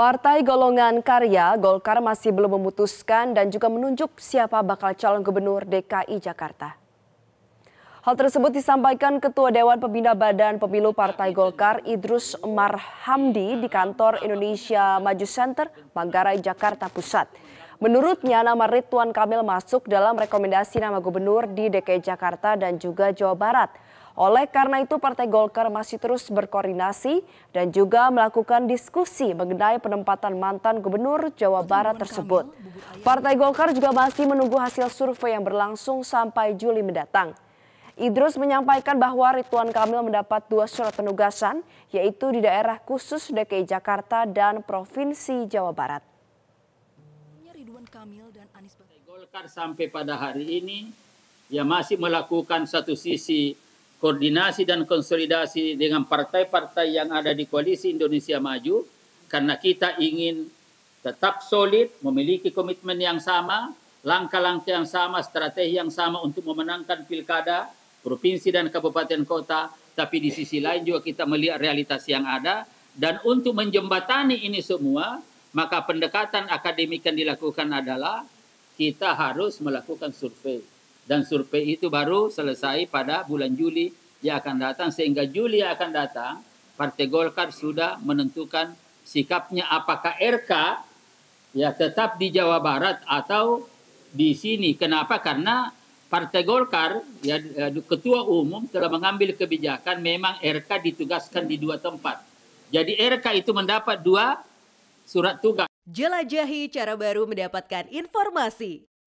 Partai Golongan Karya Golkar masih belum memutuskan dan juga menunjuk siapa bakal calon gubernur DKI Jakarta. Hal tersebut disampaikan Ketua Dewan Pembina Badan Pemilu Partai Golkar Idrus Marhamdi di kantor Indonesia Maju Center, Manggarai, Jakarta Pusat. Menurutnya nama Ridwan Kamil masuk dalam rekomendasi nama gubernur di DKI Jakarta dan juga Jawa Barat. Oleh karena itu Partai Golkar masih terus berkoordinasi dan juga melakukan diskusi mengenai penempatan mantan gubernur Jawa Barat tersebut. Partai Golkar juga masih menunggu hasil survei yang berlangsung sampai Juli mendatang. Idrus menyampaikan bahwa Ridwan Kamil mendapat dua surat penugasan, yaitu di daerah khusus DKI Jakarta dan Provinsi Jawa Barat. Ridwan Kamil dan Anies Golkar sampai pada hari ini ya masih melakukan satu sisi koordinasi dan konsolidasi dengan partai-partai yang ada di koalisi Indonesia Maju karena kita ingin tetap solid, memiliki komitmen yang sama, langkah-langkah yang sama, strategi yang sama untuk memenangkan pilkada provinsi dan kabupaten kota, tapi di sisi lain juga kita melihat realitas yang ada dan untuk menjembatani ini semua, maka pendekatan akademik yang dilakukan adalah kita harus melakukan survei. Dan survei itu baru selesai pada bulan Juli yang akan datang sehingga Juli yang akan datang Partai Golkar sudah menentukan sikapnya apakah RK ya tetap di Jawa Barat atau di sini. Kenapa? Karena Partai Golkar, ya, ya ketua umum telah mengambil kebijakan memang RK ditugaskan di dua tempat. Jadi RK itu mendapat dua surat tugas. Jelajahi cara baru mendapatkan informasi.